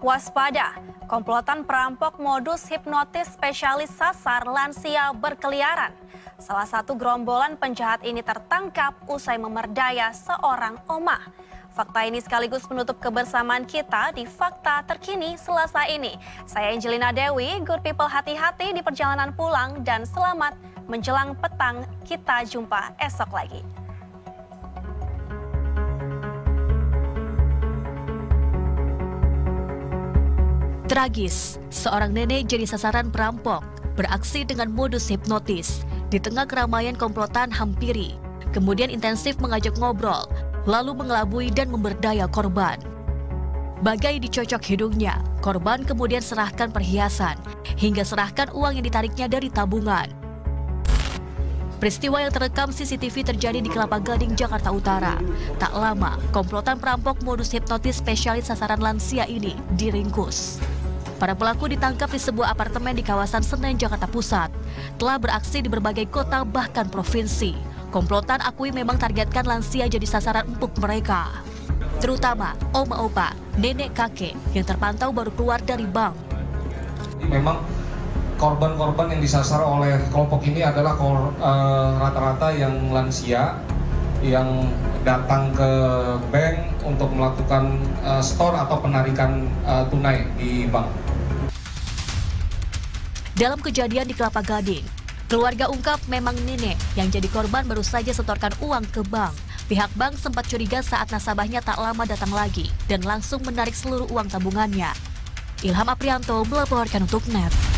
Waspada, komplotan perampok modus hipnotis spesialis sasar lansia berkeliaran. Salah satu gerombolan penjahat ini tertangkap usai memerdaya seorang omah. Fakta ini sekaligus menutup kebersamaan kita di Fakta Terkini Selasa ini. Saya Angelina Dewi, good people hati-hati di perjalanan pulang dan selamat menjelang petang. Kita jumpa esok lagi. Tragis, seorang nenek jadi sasaran perampok, beraksi dengan modus hipnotis di tengah keramaian komplotan hampiri, kemudian intensif mengajak ngobrol, lalu mengelabui dan memberdaya korban. Bagai dicocok hidungnya, korban kemudian serahkan perhiasan, hingga serahkan uang yang ditariknya dari tabungan. Peristiwa yang terekam CCTV terjadi di Kelapa Gading, Jakarta Utara. Tak lama, komplotan perampok modus hipnotis spesialis sasaran lansia ini diringkus. Para pelaku ditangkap di sebuah apartemen di kawasan Senen, Jakarta Pusat. Telah beraksi di berbagai kota bahkan provinsi. Komplotan akui memang targetkan lansia jadi sasaran empuk mereka. Terutama oma opa, nenek kakek yang terpantau baru keluar dari bank. Memang korban-korban yang disasar oleh kelompok ini adalah eh, rata-rata uh, yang lansia yang datang ke bank untuk melakukan uh, store atau penarikan uh, tunai di bank. Dalam kejadian di Kelapa Gading, keluarga ungkap memang nenek yang jadi korban baru saja setorkan uang ke bank. Pihak bank sempat curiga saat nasabahnya tak lama datang lagi dan langsung menarik seluruh uang tabungannya. Ilham Aprianto melaporkan untuk NET.